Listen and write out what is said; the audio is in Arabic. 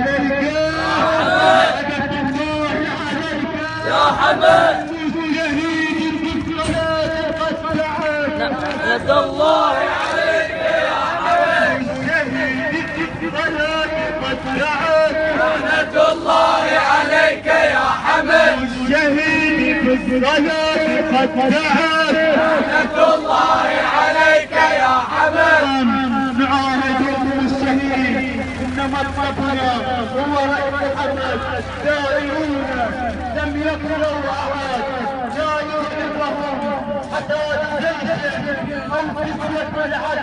عليك يا حمد لعنة الله عليك يا حمد لعنة الله عليك يا حمد شهيد بالصلاة قد سعد لعنة الله عليك يا حمد نعاهد الصبر هو رأي الحسد دائرون لم يكن له احد لا يصرفهم حتى تزلزل أو تسلك الظالمين